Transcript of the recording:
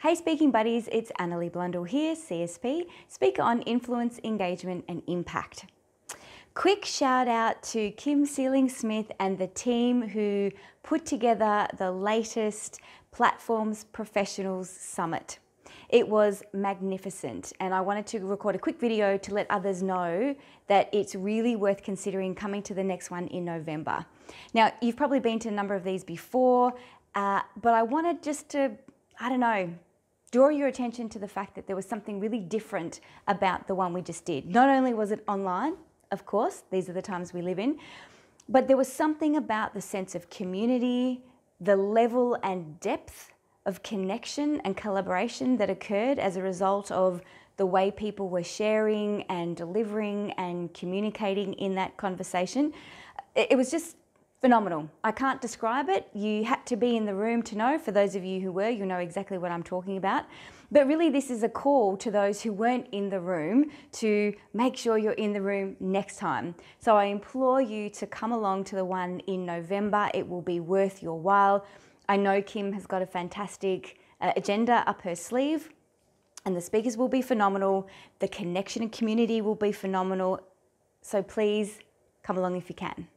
Hey Speaking Buddies, it's Anneli Blundell here, CSP, speaker on influence, engagement and impact. Quick shout out to Kim Seeling Smith and the team who put together the latest Platforms Professionals Summit. It was magnificent, and I wanted to record a quick video to let others know that it's really worth considering coming to the next one in November. Now, you've probably been to a number of these before, uh, but I wanted just to, I don't know, draw your attention to the fact that there was something really different about the one we just did. Not only was it online, of course, these are the times we live in, but there was something about the sense of community, the level and depth of connection and collaboration that occurred as a result of the way people were sharing and delivering and communicating in that conversation. It was just phenomenal. I can't describe it. You had to be in the room to know. For those of you who were, you know exactly what I'm talking about. But really, this is a call to those who weren't in the room to make sure you're in the room next time. So I implore you to come along to the one in November. It will be worth your while. I know Kim has got a fantastic uh, agenda up her sleeve, and the speakers will be phenomenal. The connection and community will be phenomenal. So please come along if you can.